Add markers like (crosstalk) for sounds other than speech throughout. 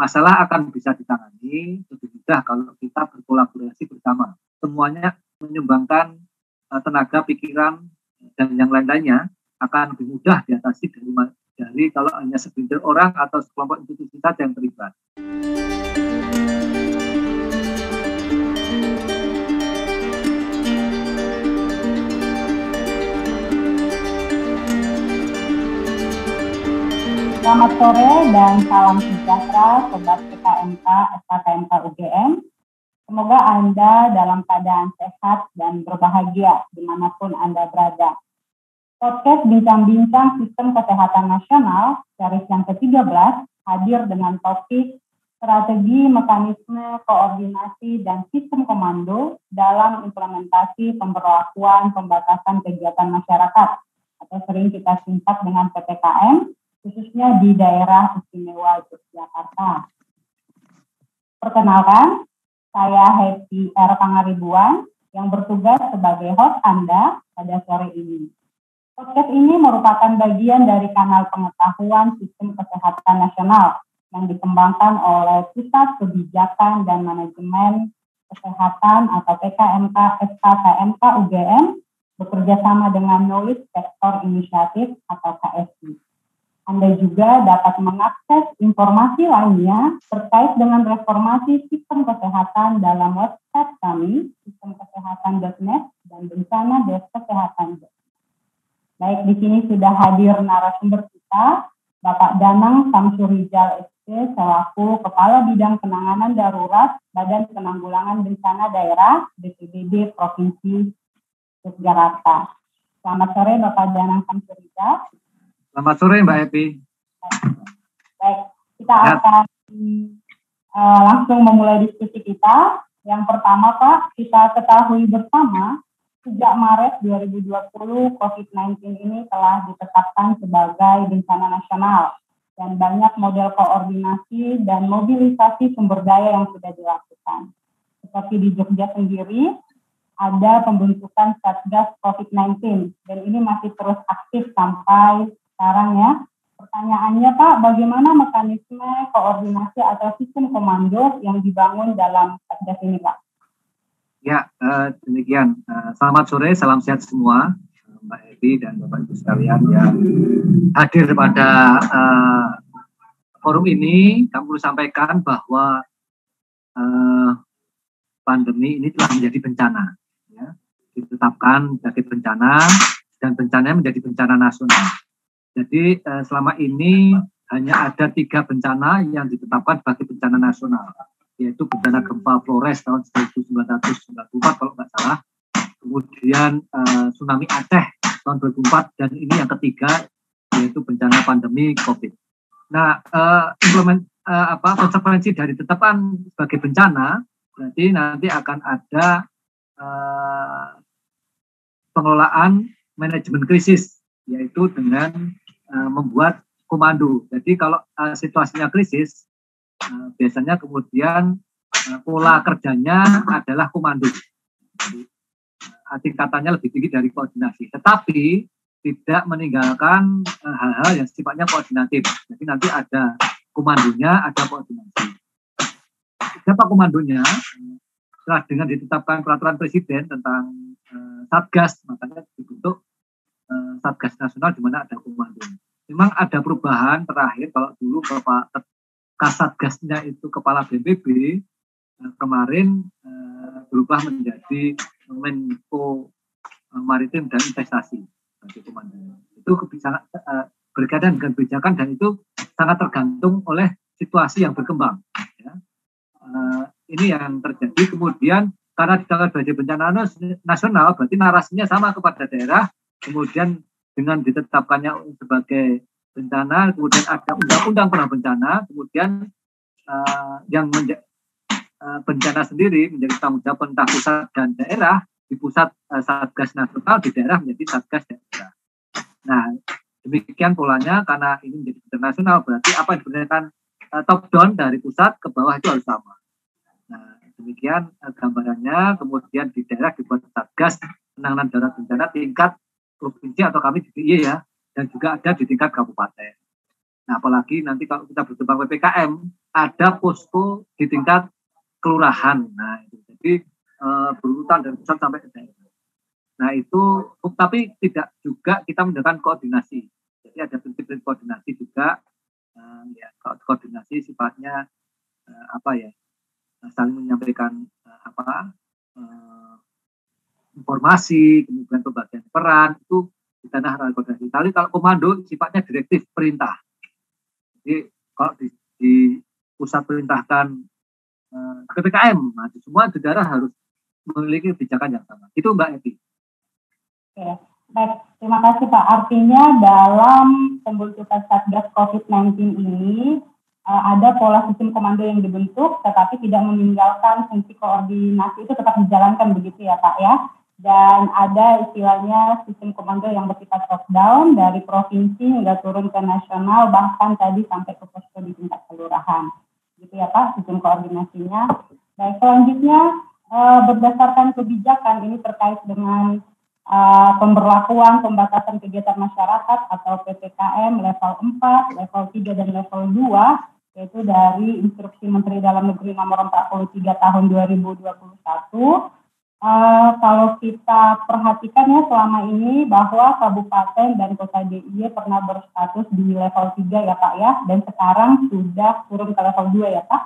masalah akan bisa ditangani lebih mudah kalau kita berkolaborasi bersama. Semuanya menyumbangkan uh, tenaga, pikiran, dan yang lain-lainnya akan lebih mudah diatasi dari, dari kalau hanya segelintir orang atau sekelompok institusi saja yang terlibat. Selamat sore dan salam sejahtera Sobat PKMK SKKMK UGM. Semoga Anda dalam keadaan sehat dan berbahagia di mana pun Anda berada. Podcast Bincang-Bincang Sistem Kesehatan Nasional, series yang ke-13, hadir dengan topik strategi, mekanisme, koordinasi, dan sistem komando dalam implementasi pemberlakuan pembatasan kegiatan masyarakat atau sering kita singkat dengan PPKM khususnya di daerah istimewa Yogyakarta. Perkenalkan, saya Happy R. Pangaribuan yang bertugas sebagai host Anda pada sore ini. Podcast ini merupakan bagian dari kanal pengetahuan sistem kesehatan nasional yang dikembangkan oleh Pusat Kebijakan dan Manajemen Kesehatan atau PKMK SKKMK UGM bekerjasama dengan Knowledge Sector Initiative atau KSI. Anda juga dapat mengakses informasi lainnya terkait dengan reformasi sistem kesehatan dalam website kami, sistemkesehatan.net dan bencana kesehatan. Baik, di sini sudah hadir narasumber kita, Bapak Danang Samsurijal SP selaku Kepala Bidang Penanganan Darurat Badan Penanggulangan Bencana Daerah BPBD Provinsi Yogyakarta. Selamat sore Bapak Danang Samsurijal. Selamat sore Mbak Epi. Baik, kita ya. akan uh, langsung memulai diskusi kita. Yang pertama Pak, kita ketahui bersama sejak Maret 2020 COVID-19 ini telah ditetapkan sebagai bencana nasional dan banyak model koordinasi dan mobilisasi sumber daya yang sudah dilakukan. Seperti di Jogja sendiri, ada pembentukan Satgas COVID-19 dan ini masih terus aktif sampai sekarang ya. Pertanyaannya Pak, bagaimana mekanisme koordinasi atau sistem komando yang dibangun dalam Satgas ini Pak? Ya, uh, demikian. Uh, selamat sore, salam sehat semua. Mbak Evi dan Bapak Ibu sekalian yang hadir pada uh, forum ini, kami perlu sampaikan bahwa uh, pandemi ini telah menjadi bencana. Ya. Ditetapkan sebagai bencana dan bencananya menjadi bencana nasional. Jadi eh, selama ini hanya ada tiga bencana yang ditetapkan sebagai bencana nasional, yaitu bencana gempa Flores tahun 1994 kalau nggak salah, kemudian eh, tsunami Aceh tahun 2004 dan ini yang ketiga yaitu bencana pandemi COVID. Nah, eh, implement apa konsekuensi dari tetapkan sebagai bencana berarti nanti akan ada pengelolaan manajemen krisis yaitu dengan uh, membuat komando. Jadi kalau uh, situasinya krisis, uh, biasanya kemudian uh, pola kerjanya adalah komando. Jadi, tingkatannya lebih tinggi dari koordinasi. Tetapi tidak meninggalkan hal-hal yang sifatnya koordinatif. Jadi nanti ada komandonya, ada koordinasi. Siapa komandonya? Setelah dengan ditetapkan peraturan presiden tentang uh, satgas, makanya dibentuk uh, Satgas Nasional di mana ada komando. Memang ada perubahan terakhir kalau dulu Bapak Kasatgasnya itu kepala BNPB eh, kemarin uh, berubah menjadi Menko Maritim dan Investasi komando. Itu uh, berkaitan dengan kebijakan dan itu sangat tergantung oleh situasi yang berkembang. Ya. Ini yang terjadi. Kemudian karena di tanggal bencana nasional, berarti narasinya sama kepada daerah, kemudian dengan ditetapkannya sebagai bencana, kemudian ada undang-undang pernah bencana, kemudian uh, yang uh, bencana sendiri menjadi tanggung jawab pemerintah pusat dan daerah, di pusat uh, satgas nasional, di daerah menjadi satgas daerah. Nah, demikian polanya karena ini menjadi internasional, berarti apa yang diberikan uh, top down dari pusat ke bawah itu harus sama. Nah, demikian uh, gambarannya, kemudian di daerah dibuat satgas penanganan darurat bencana tingkat provinsi atau kami di DIY ya, dan juga ada di tingkat kabupaten. Nah, apalagi nanti kalau kita berkembang PPKM, ada posko di tingkat kelurahan. Nah, itu. jadi e, berurutan dari pusat sampai ke daerah. Nah, itu tapi tidak juga kita mendapatkan koordinasi. Jadi ada prinsip-prinsip koordinasi juga e, ya koordinasi sifatnya e, apa ya? saling menyampaikan e, apa? E, informasi, kemudian pembagian peran itu di tanah koordinasi. Tapi kalau komando sifatnya direktif perintah. Jadi kalau di, di pusat perintahkan eh, PPKM, nah, semua negara harus memiliki kebijakan yang sama. Itu Mbak Evi. Oke, baik. Terima kasih Pak. Artinya dalam pembentukan Satgas COVID-19 ini uh, ada pola sistem komando yang dibentuk, tetapi tidak meninggalkan fungsi koordinasi itu tetap dijalankan begitu ya Pak ya dan ada istilahnya sistem komando yang bersifat top down dari provinsi hingga turun ke nasional bahkan tadi sampai ke posko di tingkat kelurahan. Gitu ya Pak sistem koordinasinya. Baik selanjutnya eh, berdasarkan kebijakan ini terkait dengan eh, pemberlakuan pembatasan kegiatan masyarakat atau PPKM level 4, level 3 dan level 2 yaitu dari instruksi Menteri Dalam Negeri nomor 43 tahun 2021 Uh, kalau kita perhatikan ya selama ini bahwa kabupaten dan kota DIY pernah berstatus di level 3 ya Pak ya, dan sekarang sudah turun ke level 2 ya Pak.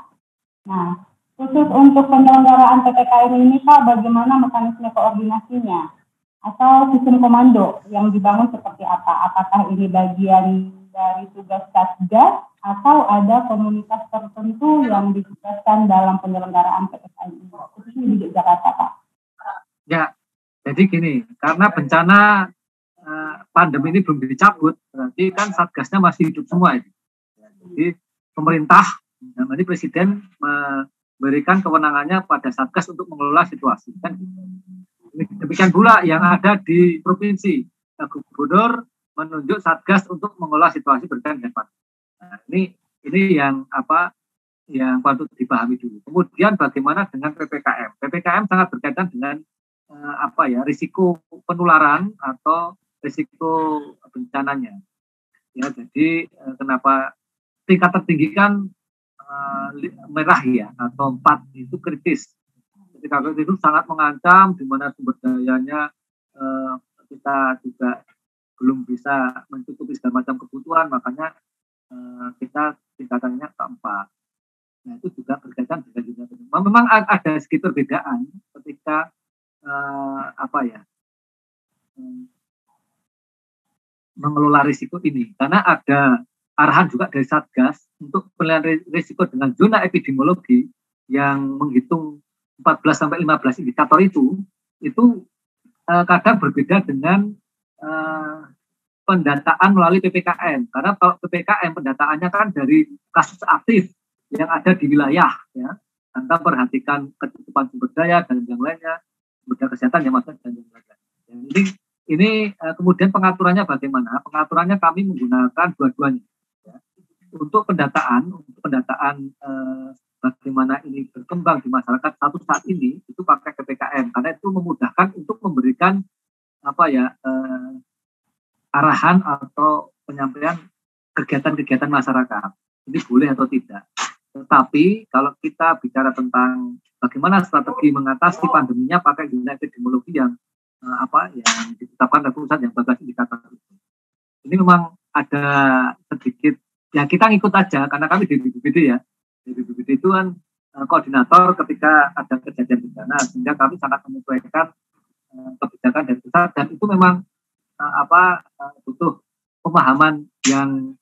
Nah, khusus untuk penyelenggaraan PPKM ini Pak, bagaimana mekanisme koordinasinya? Atau sistem komando yang dibangun seperti apa? Apakah ini bagian dari tugas Satgas atau ada komunitas tertentu yang ditugaskan dalam penyelenggaraan PPKM ini, khususnya di Jakarta Pak? Ya, jadi gini, karena bencana uh, pandemi ini belum dicabut, berarti kan satgasnya masih hidup semua ini. Jadi pemerintah, nanti presiden memberikan kewenangannya pada satgas untuk mengelola situasi. Kan demikian pula yang ada di provinsi. Gubernur menunjuk satgas untuk mengelola situasi berkaitan dengan. Nah, ini ini yang apa yang patut dipahami dulu. Kemudian bagaimana dengan PPKM? PPKM sangat berkaitan dengan uh, apa ya risiko penularan atau risiko bencananya. Ya, jadi uh, kenapa tingkat tertinggi kan uh, merah ya atau empat itu kritis. Ketika itu sangat mengancam di mana sumber dayanya uh, kita juga belum bisa mencukupi segala macam kebutuhan, makanya uh, kita tingkatannya keempat. Nah itu juga berkaitan dengan juga memang ada sedikit perbedaan ketika uh, apa ya hmm, mengelola risiko ini. Karena ada arahan juga dari Satgas untuk penilaian risiko dengan zona epidemiologi yang menghitung 14 sampai 15 indikator itu itu uh, kadang berbeda dengan uh, pendataan melalui PPKM karena kalau PPKM pendataannya kan dari kasus aktif yang ada di wilayah ya. Tanpa perhatikan kecukupan sumber daya dan yang lainnya lembaga kesehatan ya mas dan lembaga. Ya, ini ini uh, kemudian pengaturannya bagaimana? Pengaturannya kami menggunakan dua-duanya. Ya. Untuk pendataan, untuk pendataan uh, bagaimana ini berkembang di masyarakat satu saat ini itu pakai ppkm karena itu memudahkan untuk memberikan apa ya uh, arahan atau penyampaian kegiatan-kegiatan masyarakat ini boleh atau tidak. Tetapi kalau kita bicara tentang bagaimana strategi mengatasi pandeminya pakai guna epidemiologi yang uh, apa yang ditetapkan oleh pusat yang bagas indikator itu. Ini memang ada sedikit ya kita ngikut aja karena kami di BPBD ya. Di BPBD itu kan uh, koordinator ketika ada kejadian bencana sehingga kami sangat menyesuaikan uh, kebijakan dari pusat dan itu memang apa uh, butuh pemahaman yang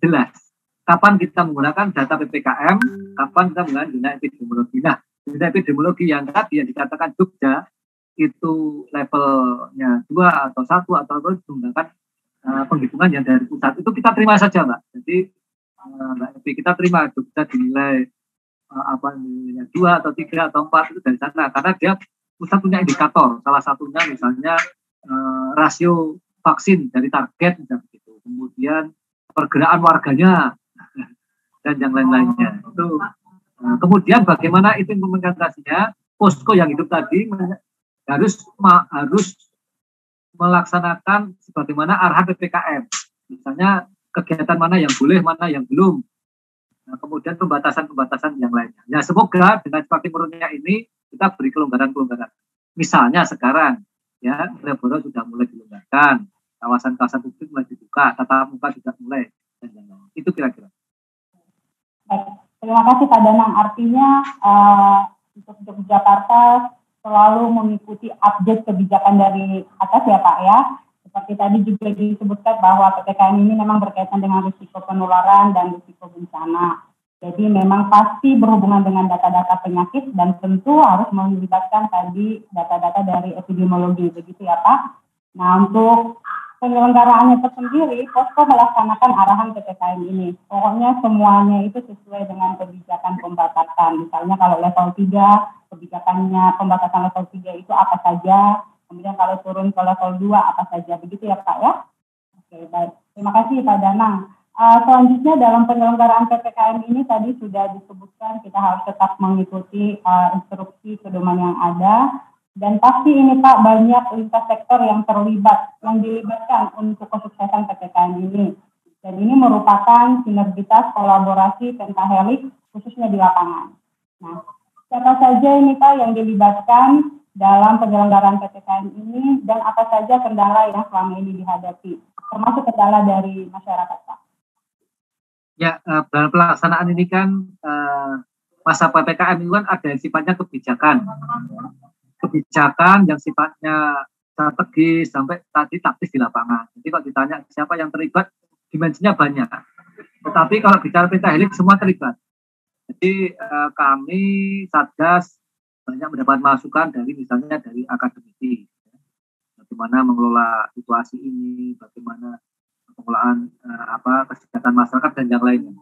jelas kapan kita menggunakan data PPKM, kapan kita menggunakan data epidemiologi. Nah, data epidemiologi yang tadi yang dikatakan Jogja itu levelnya dua atau satu atau itu menggunakan uh, penghitungan yang dari pusat itu kita terima saja mbak. Jadi uh, mbak kita terima Jogja dinilai uh, apa nilainya dua atau tiga atau empat itu dari sana karena dia pusat punya indikator. Salah satunya misalnya uh, rasio vaksin dari target misalnya begitu. Kemudian pergerakan warganya dan yang lain-lainnya. Nah, kemudian bagaimana itu implementasinya? Posko yang hidup tadi harus harus melaksanakan sebagaimana arahan PPKM. Misalnya kegiatan mana yang boleh, mana yang belum. Nah, kemudian pembatasan-pembatasan yang lainnya. Ya semoga dengan semakin menurunnya ini kita beri kelonggaran-kelonggaran. Misalnya sekarang ya Malioboro sudah mulai dilonggarkan, kawasan-kawasan publik mulai dibuka, tatap muka sudah mulai. Itu kira-kira. Terima kasih Pak Danang. Artinya uh, untuk Jakarta selalu mengikuti update kebijakan dari atas ya Pak ya. Seperti tadi juga disebutkan bahwa PPKM ini memang berkaitan dengan risiko penularan dan risiko bencana. Jadi memang pasti berhubungan dengan data-data penyakit dan tentu harus melibatkan tadi data-data dari epidemiologi begitu ya Pak. Nah untuk penyelenggaraannya tersendiri, posko melaksanakan arahan PPKM ini. Pokoknya semuanya itu sesuai dengan kebijakan pembatasan. Misalnya kalau level 3, kebijakannya pembatasan level 3 itu apa saja. Kemudian kalau turun ke level 2 apa saja. Begitu ya Pak ya? Oke, baik. Terima kasih Pak Danang. Uh, selanjutnya dalam penyelenggaraan PPKM ini tadi sudah disebutkan kita harus tetap mengikuti uh, instruksi pedoman yang ada dan pasti ini Pak banyak lintas sektor yang terlibat, yang dilibatkan untuk kesuksesan PPKM ini. Dan ini merupakan sinergitas kolaborasi pentahelik khususnya di lapangan. Nah, siapa saja ini Pak yang dilibatkan dalam penyelenggaraan PPKM ini dan apa saja kendala yang selama ini dihadapi, termasuk kendala dari masyarakat Pak? Ya, uh, pelaksanaan ini kan uh, masa PPKM ini kan ada sifatnya kebijakan kebijakan yang sifatnya strategis sampai tadi taktis di lapangan. Jadi kalau ditanya siapa yang terlibat, dimensinya banyak. Tetapi kalau bicara pentahelik semua terlibat. Jadi eh, kami Satgas banyak mendapat masukan dari misalnya dari akademisi. Bagaimana mengelola situasi ini, bagaimana pengelolaan eh, apa kesehatan masyarakat dan yang lainnya.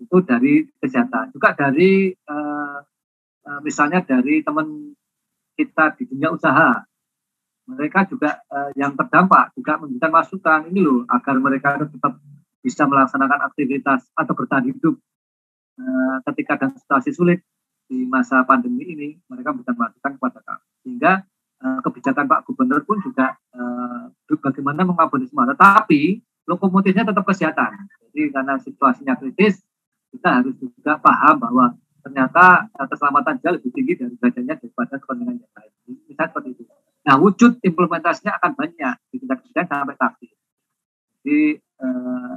Itu dari kesehatan. Juga dari eh, eh misalnya dari teman kita di dunia usaha. Mereka juga uh, yang terdampak juga memberikan masukan ini loh agar mereka tetap bisa melaksanakan aktivitas atau bertahan hidup. Uh, ketika ada situasi sulit di masa pandemi ini mereka memberikan masukan kepada kami. Sehingga uh, kebijakan Pak Gubernur pun juga uh, bagaimana mengakomodir semua. Tetapi lokomotifnya tetap kesehatan. Jadi karena situasinya kritis kita harus juga paham bahwa ternyata eh, keselamatan dia lebih tinggi dari badannya daripada kepentingan yang lain. Misalnya seperti itu. Nah, wujud implementasinya akan banyak di tingkat presiden sampai takdir. Jadi, eh,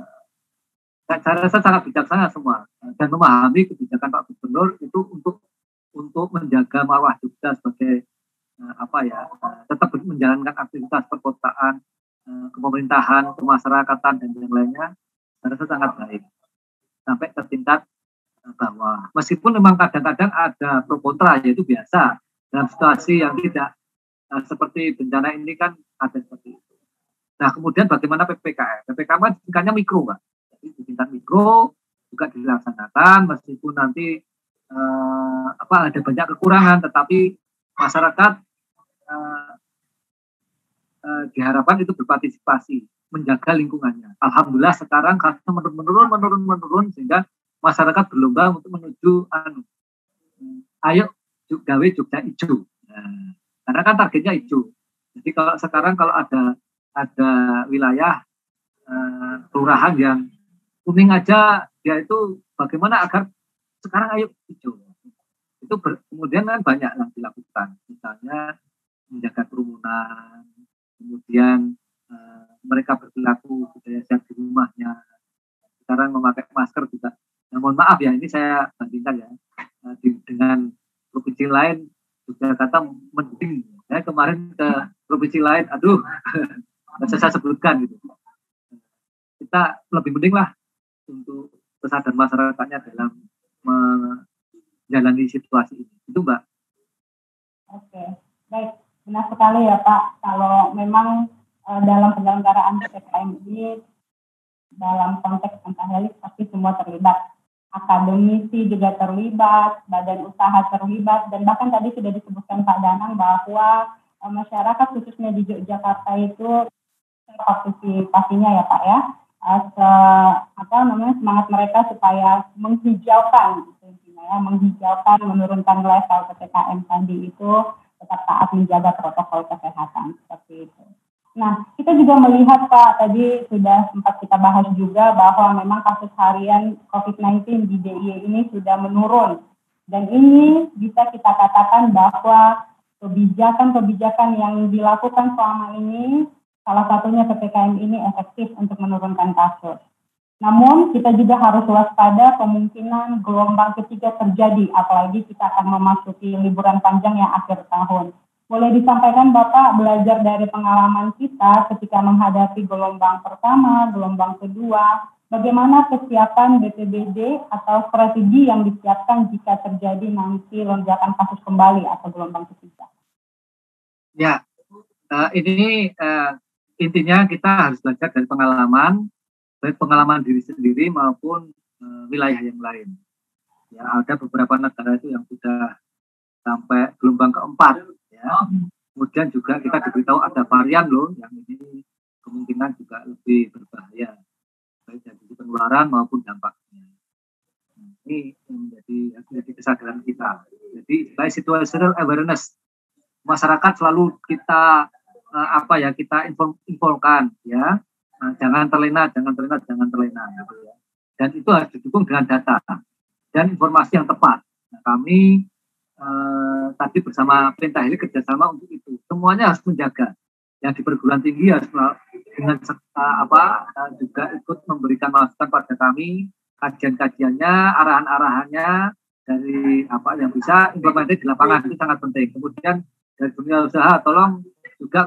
saya rasa sangat bijaksana semua dan memahami kebijakan Pak Gubernur itu untuk untuk menjaga marwah Jogja sebagai eh, apa ya eh, tetap menjalankan aktivitas perkotaan, eh, kepemerintahan, kemasyarakatan dan yang lainnya. Saya rasa sangat baik sampai ke bahwa meskipun memang kadang-kadang ada pro kontra yaitu biasa dalam situasi yang tidak nah, seperti bencana ini kan ada seperti itu. Nah kemudian bagaimana PPKM? PPKM kan tingkatnya mikro kan, jadi di tingkat mikro juga dilaksanakan meskipun nanti eh, apa ada banyak kekurangan, tetapi masyarakat eh, eh, diharapkan itu berpartisipasi menjaga lingkungannya. Alhamdulillah sekarang kasusnya menurun menurun menurun menurun sehingga masyarakat berlomba untuk menuju anu ayo gawe Jogja hijau. Nah, karena kan targetnya hijau. Jadi kalau sekarang kalau ada ada wilayah uh, kelurahan yang kuning aja dia itu bagaimana agar sekarang ayo hijau. Itu ber, kemudian kan banyak yang dilakukan. Misalnya menjaga kerumunan, kemudian uh, mereka berperilaku budaya sehat di rumahnya. Sekarang memakai masker juga Nah, mohon maaf ya, ini saya bandingkan ya eh, dengan provinsi lain kata mending. Saya kemarin ke provinsi lain, aduh, (laughs) nggak saya sebutkan gitu. Kita lebih mending lah untuk kesadaran masyarakatnya dalam menjalani situasi ini. Itu Mbak. Oke, baik. Benar sekali ya Pak. Kalau memang uh, dalam penyelenggaraan PPKM ini dalam konteks pentahelik pasti semua terlibat akademisi juga terlibat, badan usaha terlibat, dan bahkan tadi sudah disebutkan Pak Danang bahwa e, masyarakat khususnya di Yogyakarta itu partisipasinya ya Pak ya, e, se, apa namanya semangat mereka supaya menghijaukan, ya, menghijaukan, menurunkan level ppkm tadi itu tetap taat menjaga protokol kesehatan seperti itu. Nah, kita juga melihat Pak, tadi sudah sempat kita bahas juga bahwa memang kasus harian COVID-19 di DIY ini sudah menurun. Dan ini bisa kita katakan bahwa kebijakan-kebijakan yang dilakukan selama ini, salah satunya PPKM ini efektif untuk menurunkan kasus. Namun kita juga harus waspada kemungkinan gelombang ketiga terjadi, apalagi kita akan memasuki liburan panjang yang akhir tahun. Boleh disampaikan Bapak belajar dari pengalaman kita ketika menghadapi gelombang pertama, gelombang kedua, bagaimana kesiapan BPBD atau strategi yang disiapkan jika terjadi nanti lonjakan kasus kembali atau gelombang ketiga? Ya, uh, ini uh, intinya kita harus belajar dari pengalaman, baik pengalaman diri sendiri maupun uh, wilayah yang lain. Ya, ada beberapa negara itu yang sudah sampai gelombang keempat ya. Kemudian juga kita diberitahu ada varian loh yang ini kemungkinan juga lebih berbahaya baik dari sisi penularan maupun dampaknya. Ini menjadi menjadi kesadaran kita. Jadi by situational awareness masyarakat selalu kita uh, apa ya kita inform, infokan ya nah, jangan terlena jangan terlena jangan terlena gitu ya. dan itu harus didukung dengan data dan informasi yang tepat. Nah, kami eh, tadi bersama perintah ini kerjasama untuk itu. Semuanya harus menjaga. Yang di perguruan tinggi harus dengan uh, apa uh, juga ikut memberikan masukan pada kami kajian-kajiannya, arahan-arahannya dari apa yang bisa implementasi di lapangan itu sangat penting. Kemudian dari dunia usaha tolong juga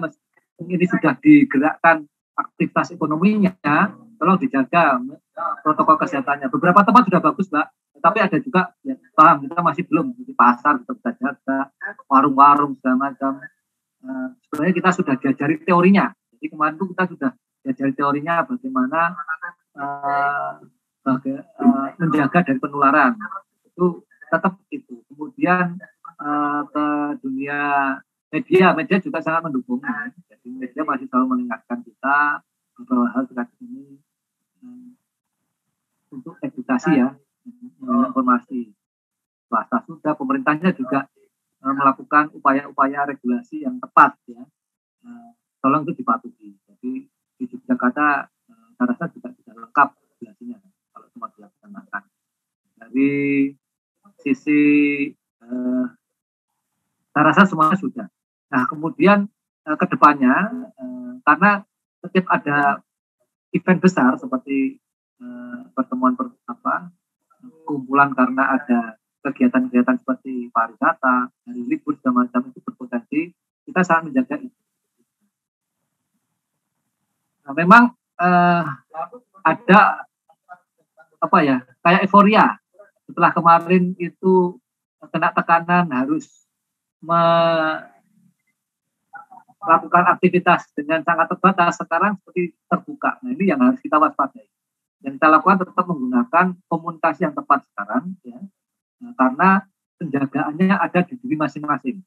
ini sudah digerakkan aktivitas ekonominya, tolong dijaga protokol kesehatannya. Beberapa tempat sudah bagus, Mbak tapi ada juga ya paham kita masih belum di pasar tetap kita jaga warung-warung segala macam. Uh, sebenarnya kita sudah diajari teorinya. Jadi kemarin itu kita sudah diajari teorinya bagaimana uh, baga, uh, menjaga dari penularan. Itu tetap itu. Kemudian uh, ke dunia media media juga sangat mendukung. Jadi media masih selalu mengingatkan kita beberapa hal terkait ini untuk edukasi ya informasi. Swasta sudah pemerintahnya juga uh, melakukan upaya-upaya regulasi yang tepat ya. Uh, tolong itu dipatuhi. Jadi di Yogyakarta uh, saya rasa juga tidak lengkap regulasinya kalau cuma dilaksanakan dari sisi uh, saya rasa semuanya sudah. Nah kemudian uh, ke depannya uh, karena setiap ada event besar seperti uh, pertemuan per, apa kumpulan karena ada kegiatan-kegiatan seperti pariwisata, hari libur segala macam itu berpotensi kita sangat menjaga itu. Nah, memang eh, ada apa ya kayak euforia setelah kemarin itu kena tekanan harus melakukan aktivitas dengan sangat terbatas sekarang seperti terbuka. Nah ini yang harus kita waspadai yang kita lakukan tetap menggunakan komunikasi yang tepat sekarang ya nah, karena penjagaannya ada di diri masing-masing.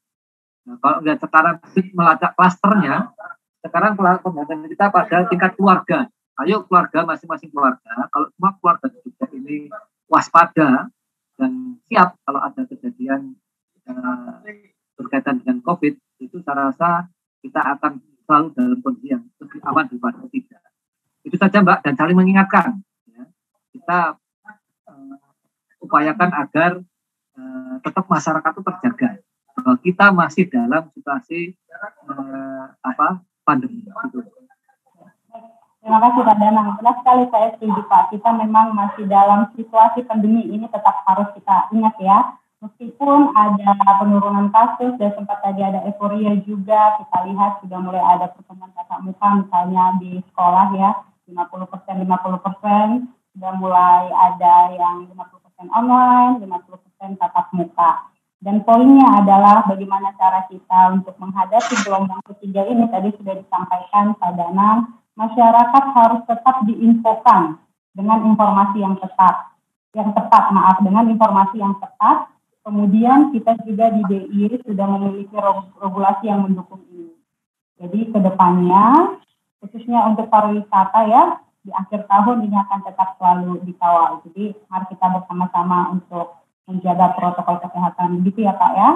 Nah, kalau lihat sekarang melacak klasternya, sekarang pembahasan kita pada tingkat keluarga. Ayo keluarga masing-masing keluarga, kalau semua keluarga juga ini waspada dan siap kalau ada kejadian uh, berkaitan dengan COVID, itu saya rasa kita akan selalu dalam kondisi yang lebih aman daripada tidak. Itu saja Mbak, dan saling mengingatkan. Ya. Kita uh, upayakan agar uh, tetap masyarakat itu terjaga. Bahwa kita masih dalam situasi uh, apa pandemi. Gitu. Terima kasih Pak Danang. Sekali saya setuju Pak. Kita memang masih dalam situasi pandemi ini tetap harus kita ingat ya. Meskipun ada penurunan kasus dan sempat tadi ada euforia juga, kita lihat sudah mulai ada pertemuan tatap muka misalnya di sekolah ya 50 persen 50 persen. Sudah mulai ada yang 50 persen online 50 persen tatap muka. Dan poinnya adalah bagaimana cara kita untuk menghadapi gelombang ketiga ini. Tadi sudah disampaikan Pak Danang masyarakat harus tetap diinfokan dengan informasi yang tepat. Yang tepat maaf dengan informasi yang tepat. Kemudian kita juga di DI sudah memiliki regulasi yang mendukung ini. Jadi ke depannya khususnya untuk pariwisata ya di akhir tahun ini akan tetap selalu dikawal. Jadi mari kita bersama-sama untuk menjaga protokol kesehatan gitu ya Pak ya.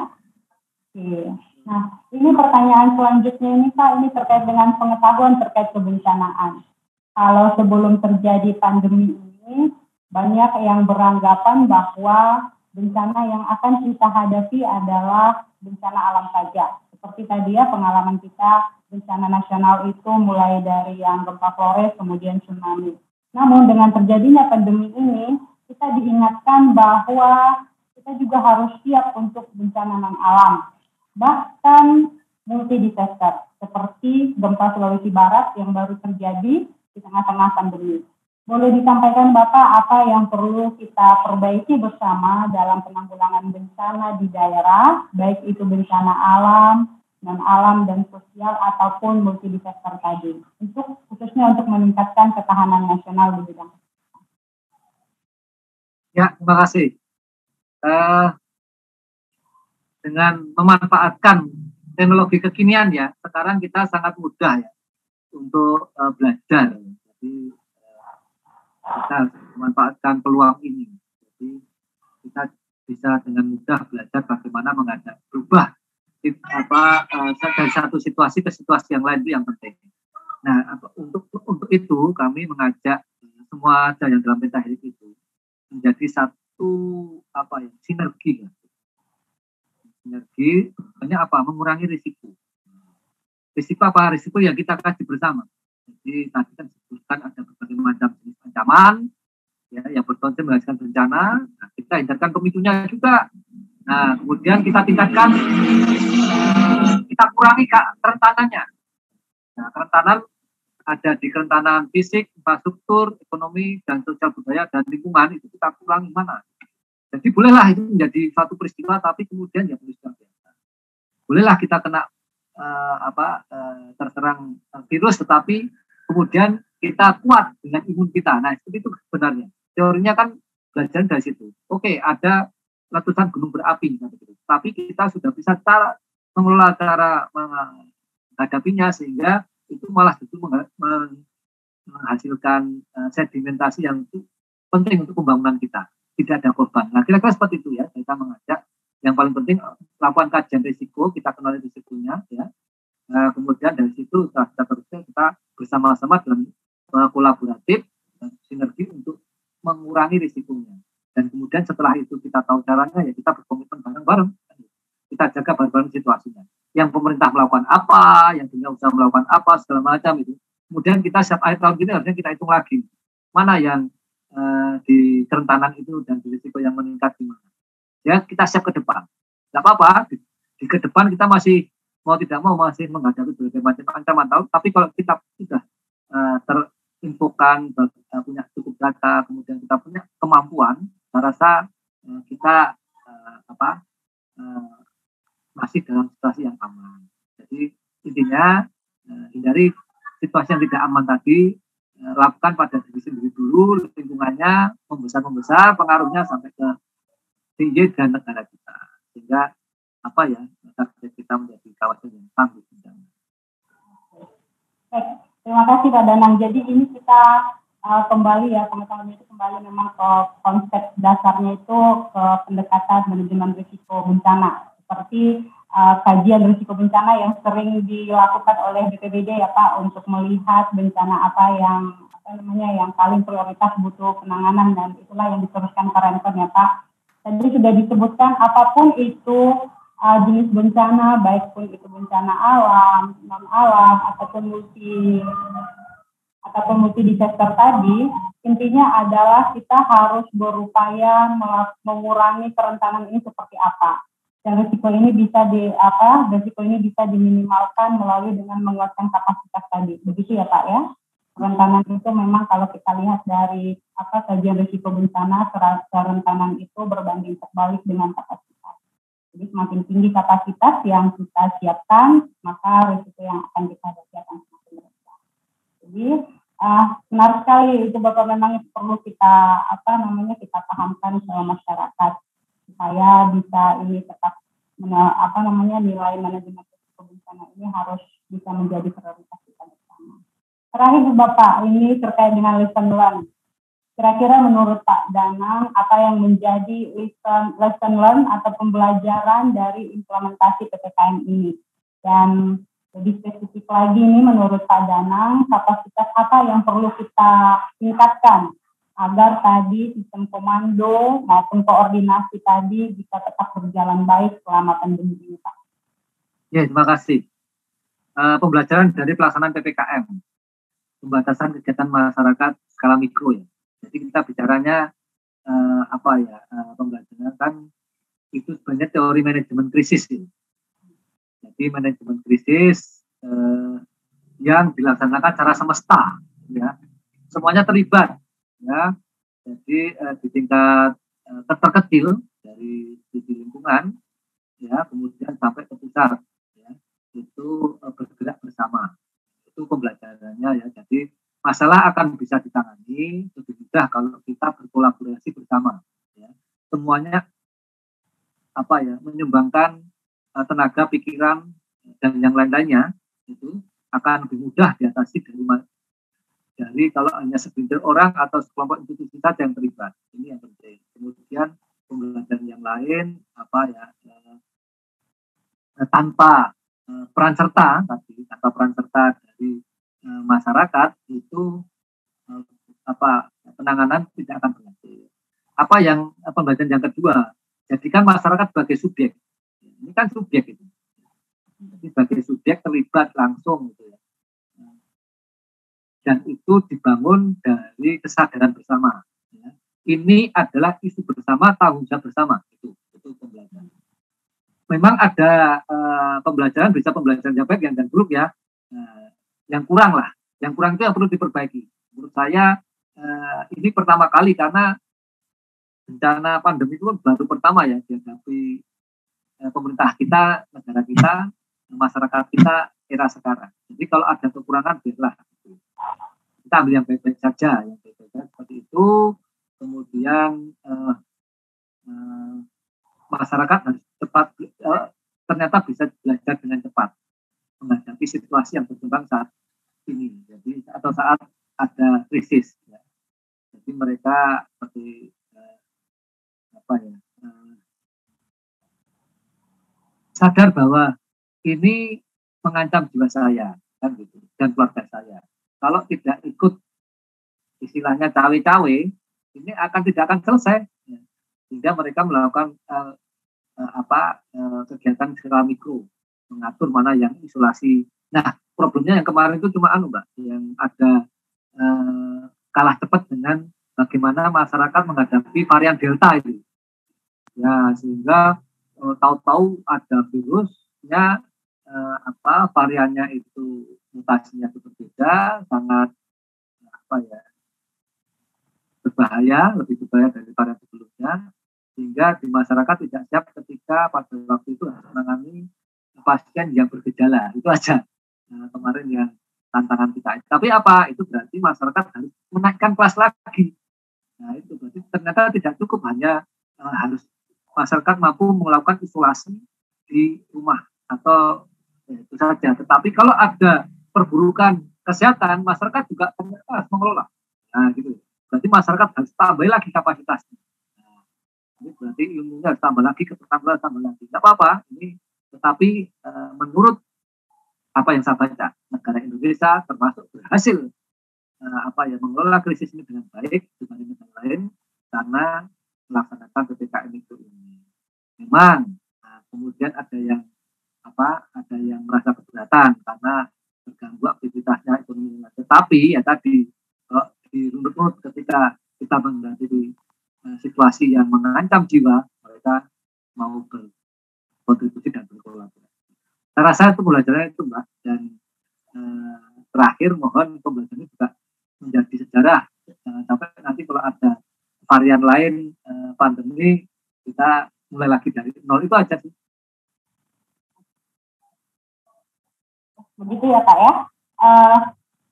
Oke. Nah, ini pertanyaan selanjutnya ini Pak, ini terkait dengan pengetahuan terkait kebencanaan. Kalau sebelum terjadi pandemi ini, banyak yang beranggapan bahwa bencana yang akan kita hadapi adalah bencana alam saja. Seperti tadi ya pengalaman kita bencana nasional itu mulai dari yang gempa Flores kemudian tsunami. Namun dengan terjadinya pandemi ini kita diingatkan bahwa kita juga harus siap untuk bencana non alam bahkan multi disaster seperti gempa Sulawesi Barat yang baru terjadi di tengah-tengah pandemi. Boleh disampaikan Bapak apa yang perlu kita perbaiki bersama dalam penanggulangan bencana di daerah, baik itu bencana alam, non alam dan sosial ataupun multi disaster tadi, untuk khususnya untuk meningkatkan ketahanan nasional di bidang. Ya, terima kasih. Uh, dengan memanfaatkan teknologi kekinian ya, sekarang kita sangat mudah ya untuk uh, belajar. Jadi uh, kita memanfaatkan peluang ini. Jadi kita bisa dengan mudah belajar bagaimana mengajak berubah apa uh, dari satu situasi ke situasi yang lain itu yang penting. Nah, untuk untuk itu kami mengajak semua yang dalam pentahelik itu menjadi satu apa ya sinergi ya sinergi banyak apa mengurangi risiko. Risiko apa? Risiko yang kita kaji bersama. Jadi tadi kan disebutkan ada berbagai macam jenis ancaman ya yang berpotensi menghasilkan bencana. Nah, kita hindarkan pemicunya juga nah kemudian kita tingkatkan kita kurangi kerentanannya nah kerentanan ada di kerentanan fisik, infrastruktur, ekonomi, dan sosial budaya dan lingkungan itu kita kurangi mana jadi bolehlah itu menjadi satu peristiwa, tapi kemudian ya peristiwa biasa. Bolehlah kita kena uh, apa uh, terserang virus, tetapi kemudian kita kuat dengan imun kita. Nah seperti itu sebenarnya. Teorinya kan belajar dari situ. Oke, ada letusan gunung berapi, tapi kita sudah bisa cara mengelola cara menghadapinya sehingga itu malah justru menghasilkan uh, sedimentasi yang penting untuk pembangunan kita tidak ada korban. Nah, kira-kira seperti itu ya, kita mengajak. Yang paling penting lakukan kajian risiko, kita kenal risikonya ya. Nah, kemudian dari situ kita terusnya kita bersama-sama dalam kolaboratif dan sinergi untuk mengurangi risikonya. Dan kemudian setelah itu kita tahu caranya ya kita berkomitmen bareng-bareng. Kita jaga bareng-bareng situasinya. Yang pemerintah melakukan apa, yang dunia usaha melakukan apa, segala macam itu. Kemudian kita siap akhir tahun ini harusnya kita hitung lagi mana yang uh, di kerentanan itu dan di risiko yang meningkat gimana. Ya kita siap ke depan. Tidak apa-apa, di, di ke depan kita masih mau tidak mau masih menghadapi berbagai macam ancaman tahu. Tapi kalau kita sudah uh, terinfokan, punya cukup data, kemudian kita punya kemampuan, saya rasa uh, kita uh, apa uh, masih dalam situasi yang aman. Jadi intinya uh, hindari situasi yang tidak aman tadi Eh, lakukan pada diri sendiri dulu, lingkungannya membesar-membesar, pengaruhnya sampai ke tinggi dan negara kita. Sehingga apa ya, kita menjadi kawasan yang tangguh. Terima kasih Pak Danang. Jadi ini kita uh, kembali ya teman-teman itu kembali memang ke konsep dasarnya itu ke pendekatan manajemen risiko bencana seperti uh, kajian risiko bencana yang sering dilakukan oleh BPBD ya Pak untuk melihat bencana apa yang apa namanya yang paling prioritas butuh penanganan dan itulah yang diteruskan ke Renton ya Pak. Tadi sudah disebutkan apa pun itu uh, jenis bencana baik pun itu bencana alam, non alam ataupun multi ataupun multi disaster tadi intinya adalah kita harus berupaya mengurangi kerentanan ini seperti apa. Dan risiko ini bisa di apa risiko ini bisa diminimalkan melalui dengan menguatkan kapasitas tadi. Begitu ya pak ya? Kerentanan itu memang kalau kita lihat dari apa kajian risiko bencana kerentanan itu berbanding terbalik dengan kapasitas. Jadi semakin tinggi kapasitas yang kita siapkan maka risiko yang akan kita hadapi akan semakin jadi uh, benar sekali itu bapak memang perlu kita apa namanya kita pahamkan ke masyarakat supaya bisa ini tetap apa namanya nilai manajemen risiko bencana ini harus bisa menjadi prioritas kita bersama. Terakhir Bapak, ini terkait dengan lesson learned. Kira-kira menurut Pak Danang, apa yang menjadi lesson, lesson learn atau pembelajaran dari implementasi PPKM ini? Dan lebih spesifik lagi ini menurut Pak Danang, kapasitas apa yang perlu kita tingkatkan agar tadi sistem komando maupun koordinasi tadi bisa tetap berjalan baik selama pandemi ini, Pak. Ya, terima kasih. Uh, pembelajaran dari pelaksanaan PPKM, pembatasan kegiatan masyarakat skala mikro ya. Jadi kita bicaranya uh, apa ya uh, pembelajaran kan itu sebenarnya teori manajemen krisis ya. Jadi manajemen krisis uh, yang dilaksanakan secara semesta ya semuanya terlibat ya jadi uh, di tingkat uh, terkecil dari sisi lingkungan ya kemudian sampai ke pusat ya itu uh, bergerak bersama itu pembelajarannya ya jadi masalah akan bisa ditangani lebih mudah kalau kita berkolaborasi bersama. Ya. Semuanya apa ya menyumbangkan tenaga, pikiran dan yang lain-lainnya itu akan lebih mudah diatasi dari dari kalau hanya segelintir orang atau sekelompok institusi saja yang terlibat. Ini yang penting. Kemudian pembelajaran yang lain apa ya eh, tanpa eh, peran serta tapi tanpa peran serta dari Eh, masyarakat itu eh, apa penanganan tidak akan berhasil. Apa yang pembelajaran yang kedua, jadikan masyarakat sebagai subjek. Ini kan subjek itu. Jadi sebagai subjek terlibat langsung gitu ya. Dan itu dibangun dari kesadaran bersama. Ya. Ini adalah isu bersama, tanggung jawab bersama. Itu, itu pembelajaran. Memang ada uh, pembelajaran, bisa pembelajaran yang baik, yang dan buruk ya. Uh, yang kurang lah. Yang kurang itu yang perlu diperbaiki. Menurut saya eh, ini pertama kali karena bencana pandemi itu kan baru pertama ya dihadapi eh, pemerintah kita, negara kita, masyarakat kita era sekarang. Jadi kalau ada kekurangan biarlah kita ambil yang baik-baik saja, yang baik-baik seperti itu. Kemudian eh, eh, masyarakat harus cepat eh, ternyata bisa belajar dengan cepat menghadapi situasi yang berkembang saat ini. Jadi atau saat ada krisis. Ya. Jadi mereka seperti eh, apa ya sadar bahwa ini mengancam jiwa saya kan gitu dan keluarga saya. Kalau tidak ikut istilahnya cawe-cawe, ini akan tidak akan selesai. Ya. Sehingga mereka melakukan eh, eh, apa eh, kegiatan skala mikro mengatur mana yang isolasi. Nah, problemnya yang kemarin itu cuma anu, Mbak, yang ada eh, kalah cepat dengan bagaimana masyarakat menghadapi varian Delta itu. Ya, sehingga eh, tahu-tahu ada virusnya eh, apa variannya itu mutasinya itu berbeda, sangat apa ya berbahaya, lebih berbahaya dari varian sebelumnya, sehingga di masyarakat tidak siap ketika pada waktu itu harus menangani pasien yang bergejala. Itu aja nah, kemarin yang tantangan kita. Tapi apa? Itu berarti masyarakat harus menaikkan kelas lagi. Nah itu berarti ternyata tidak cukup hanya uh, harus masyarakat mampu melakukan isolasi di rumah atau ya, itu saja. Tetapi kalau ada perburukan kesehatan masyarakat juga ternyata harus mengelola. Nah gitu. Berarti masyarakat harus tambah lagi kapasitasnya. Nah, ini berarti ilmunya harus tambah lagi ketambah tambah lagi. Tidak apa-apa ini tetapi uh, menurut apa yang saya baca, negara Indonesia termasuk berhasil uh, apa ya mengelola krisis ini dengan baik dibanding negara lain karena melaksanakan ppkm itu ini. Memang uh, kemudian ada yang apa ada yang merasa keberatan karena terganggu aktivitasnya ekonomi tetapi ya tadi kalau di runut ketika kita menghadapi uh, situasi yang mengancam jiwa mereka mau ber, kontribusi dan berkolaborasi. Saya rasa itu pembelajaran itu Mbak dan eh, terakhir mohon pembelajaran ini juga menjadi sejarah jangan sampai nanti kalau ada varian lain eh, pandemi kita mulai lagi dari nol itu aja sih. Begitu ya Pak ya. Uh,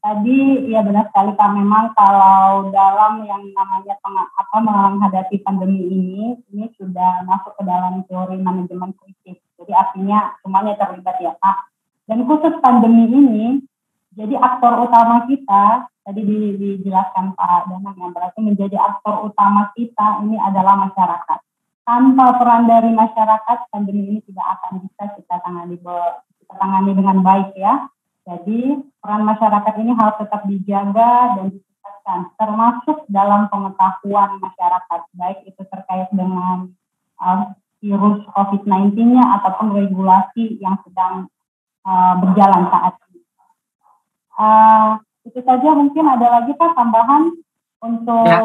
Tadi ya benar sekali Pak memang kalau dalam yang namanya apa menghadapi pandemi ini ini sudah masuk ke dalam teori manajemen krisis. Jadi artinya semuanya terlibat ya Pak. Dan khusus pandemi ini Jadi aktor utama kita tadi dijelaskan Pak Danang yang berarti menjadi aktor utama kita ini adalah masyarakat. Tanpa peran dari masyarakat pandemi ini tidak akan bisa kita tangani kita tangani dengan baik ya. Jadi peran masyarakat ini harus tetap dijaga dan ditingkatkan, termasuk dalam pengetahuan masyarakat, baik itu terkait dengan uh, virus COVID-19-nya ataupun regulasi yang sedang uh, berjalan saat ini. Uh, itu saja mungkin ada lagi Pak tambahan untuk ya.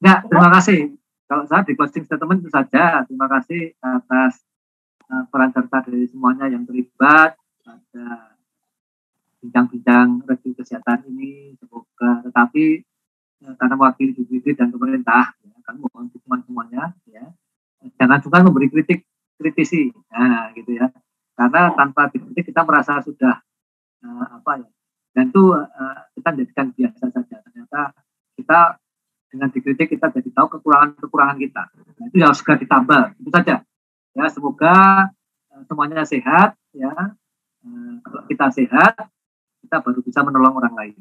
ya terima kasih. Kalau saya di closing statement itu saja. Terima kasih atas peran serta dari semuanya yang terlibat pada bincang-bincang review kesehatan ini. Semoga tetapi uh, karena mewakili BPD dan pemerintah, ya, kami mohon dukungan semuanya. Ya. Jangan juga memberi kritik kritisi, nah gitu ya. Karena tanpa dikritik kita merasa sudah uh, apa ya dan itu uh, kita jadikan biasa saja ternyata kita dengan dikritik kita jadi tahu kekurangan-kekurangan kita nah, itu harus segera ditambah itu saja ya semoga uh, semuanya sehat ya. Uh, kalau kita sehat kita baru bisa menolong orang lain.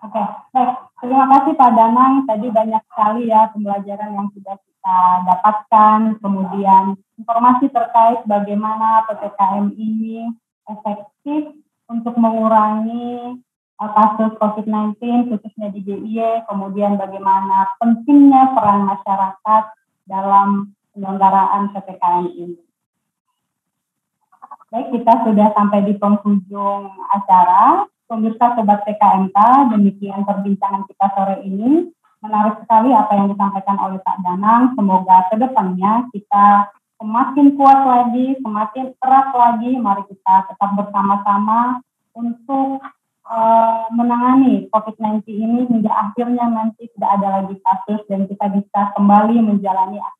Oke, baik. Terima kasih Pak Danang. Tadi banyak sekali ya pembelajaran yang sudah kita dapatkan, kemudian informasi terkait bagaimana PPKM ini efektif untuk mengurangi uh, kasus COVID-19 khususnya di DIY, kemudian bagaimana pentingnya peran masyarakat dalam penyelenggaraan PPKM ini. Baik, kita sudah sampai di penghujung acara. Pemirsa Sobat PKMK, demikian perbincangan kita sore ini. Menarik sekali apa yang disampaikan oleh Pak Danang. Semoga ke depannya kita semakin kuat lagi, semakin erat lagi, mari kita tetap bersama-sama untuk uh, menangani COVID-19 ini hingga akhirnya nanti tidak ada lagi kasus dan kita bisa kembali menjalani aktivitas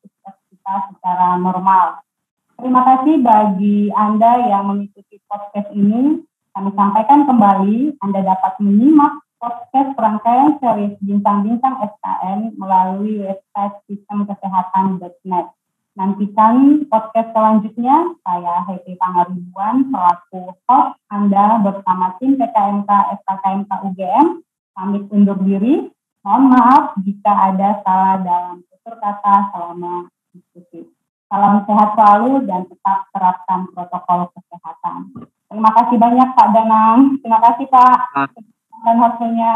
kita secara normal. Terima kasih bagi Anda yang mengikuti podcast ini. Kami sampaikan kembali, Anda dapat menyimak podcast rangkaian series Bincang-Bincang SKN melalui website sistemkesehatan.net. Nantikan podcast selanjutnya. Saya Happy Pangaribuan selaku host Anda bersama tim PKMK SKKMK UGM. Kami undur diri. Mohon maaf jika ada salah dalam tutur kata selama. Salam sehat selalu dan tetap terapkan protokol kesehatan. Terima kasih banyak Pak Danang. Terima kasih Pak dan waktunya.